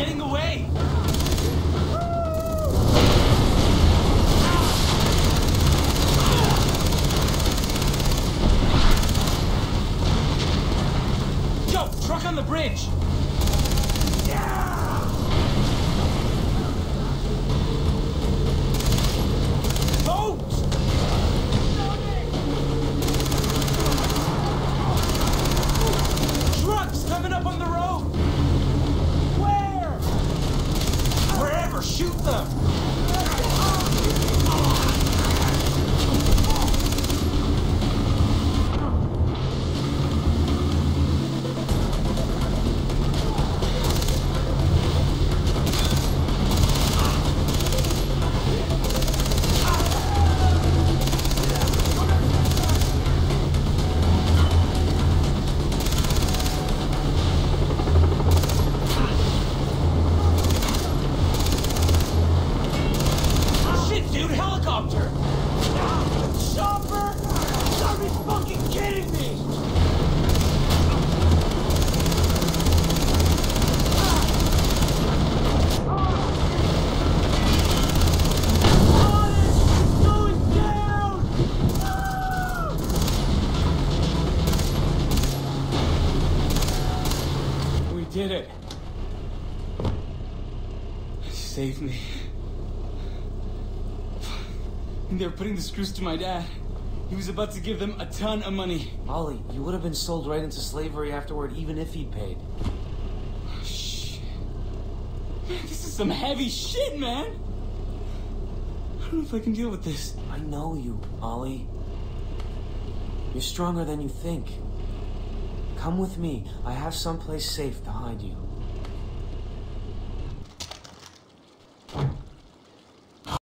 getting away! Joe, truck on the bridge! Yeah! Did it. Save me. And They were putting the screws to my dad. He was about to give them a ton of money. Ollie, you would have been sold right into slavery afterward, even if he'd paid. Oh, shit. Man, this is some heavy shit, man. I don't know if I can deal with this. I know you, Ollie. You're stronger than you think. Come with me. I have someplace safe to hide you.